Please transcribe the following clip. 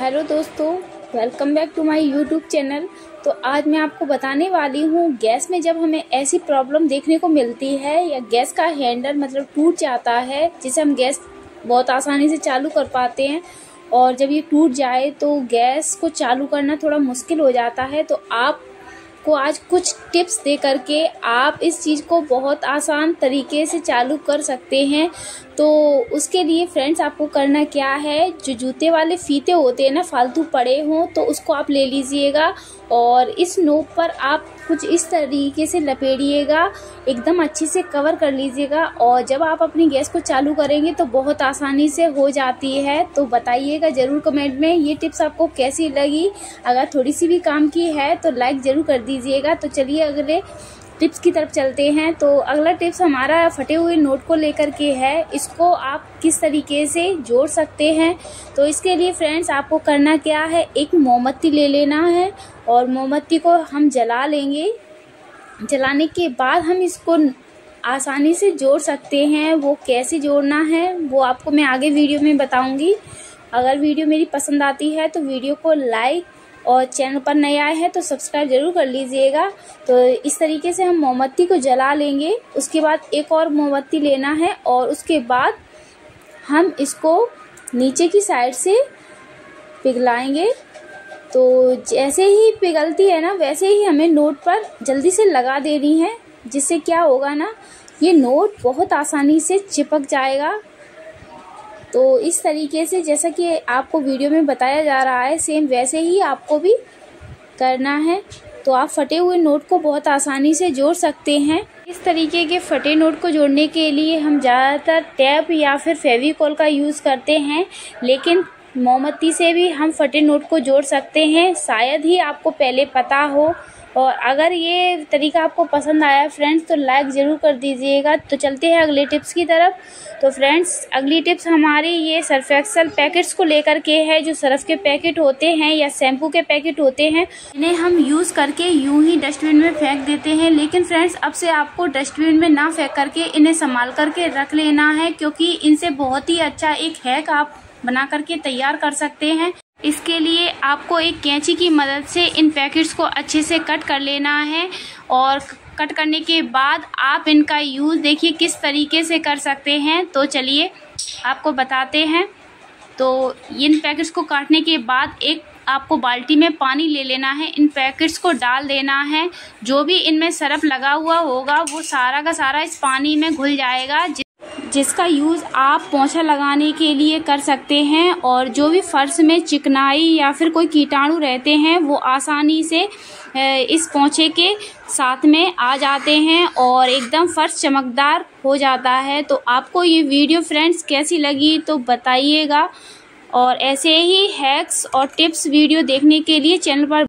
Hello दोस्तों welcome back to my YouTube channel तो आज मैं आपको बताने वाली हूँ, गैस में जब हमें ऐसी प्रॉब्लम देखने को मिलती है या गैस का हैंडल मतलब टूट जाता है, जिसे हम गैस बहुत आसानी से चालू कर पाते हैं, और जब ये टूट जाए तो गैस को चालू करना थोड़ा मुश्किल हो जाता है तो आप को आज कुछ टिप्स दे करके आप इस चीज़ को बहुत आसान तरीके से चालू कर सकते हैं। तो उसके लिए फ्रेंड्स, आपको करना क्या है? जो जूते वाले फीते होते हैं ना, फालतू पड़े हों तो उसको आप ले लीजिएगा और इस नोक पर आप कुछ इस तरीके से लपेड़िएगा एकदम अच्छे से कवर कर लीजिएगा और जब आप अपनी गैस को चालू करेंगे तो बहुत आसानी से हो जाती है। तो बताइएगा ज़रूर कमेंट में ये टिप्स आपको कैसी लगी। अगर थोड़ी सी भी काम की है तो लाइक ज़रूर कर दीजिएगा। तो चलिए अगले टिप्स की तरफ़ चलते हैं। तो अगला टिप्स हमारा फटे हुए नोट को लेकर के है। इसको आप किस तरीके से जोड़ सकते हैं? तो इसके लिए फ्रेंड्स आपको करना क्या है? एक मोमबत्ती ले लेना है और मोमबत्ती को हम जला लेंगे। जलाने के बाद हम इसको आसानी से जोड़ सकते हैं। वो कैसे जोड़ना है, वो आपको मैं आगे वीडियो में बताऊँगी। अगर वीडियो मेरी पसंद आती है तो वीडियो को लाइक और चैनल पर नए आए हैं तो सब्सक्राइब ज़रूर कर लीजिएगा। तो इस तरीके से हम मोमबत्ती को जला लेंगे। उसके बाद एक और मोमबत्ती लेना है और उसके बाद हम इसको नीचे की साइड से पिघलाएँगे। तो जैसे ही पिघलती है ना, वैसे ही हमें नोट पर जल्दी से लगा देनी है, जिससे क्या होगा ना, ये नोट बहुत आसानी से चिपक जाएगा। तो इस तरीके से जैसा कि आपको वीडियो में बताया जा रहा है सेम वैसे ही आपको भी करना है। तो आप फटे हुए नोट को बहुत आसानी से जोड़ सकते हैं। इस तरीके के फटे नोट को जोड़ने के लिए हम ज़्यादातर टैप या फिर फेविकॉल का यूज़ करते हैं, लेकिन मोमबत्ती से भी हम फटे नोट को जोड़ सकते हैं। शायद ही आपको पहले पता हो और अगर ये तरीका आपको पसंद आया फ्रेंड्स तो लाइक ज़रूर कर दीजिएगा। तो चलते हैं अगले टिप्स की तरफ़। तो फ्रेंड्स, अगली टिप्स हमारी ये सर्फ एक्सल पैकेट्स को लेकर के है, जो सर्फ के पैकेट होते हैं या शैम्पू के पैकेट होते हैं, इन्हें हम यूज़ करके यूँ ही डस्टबिन में फेंक देते हैं। लेकिन फ्रेंड्स, अब से आपको डस्टबिन में ना फेंक करके इन्हें संभाल करके रख लेना है, क्योंकि इनसे बहुत ही अच्छा एक हैक आप बना करके तैयार कर सकते हैं। इसके लिए आपको एक कैंची की मदद से इन पैकेट्स को अच्छे से कट कर लेना है और कट करने के बाद आप इनका यूज़ देखिए किस तरीके से कर सकते हैं। तो चलिए आपको बताते हैं। तो इन पैकेट्स को काटने के बाद एक आपको बाल्टी में पानी ले लेना है। इन पैकेट्स को डाल देना है। जो भी इनमें सरफ लगा हुआ होगा, वो सारा का सारा इस पानी में घुल जाएगा। जिसका यूज़ आप पोछा लगाने के लिए कर सकते हैं और जो भी फर्श में चिकनाई या फिर कोई कीटाणु रहते हैं, वो आसानी से इस पोछे के साथ में आ जाते हैं और एकदम फर्श चमकदार हो जाता है। तो आपको ये वीडियो फ्रेंड्स कैसी लगी तो बताइएगा और ऐसे ही हैक्स और टिप्स वीडियो देखने के लिए चैनल पर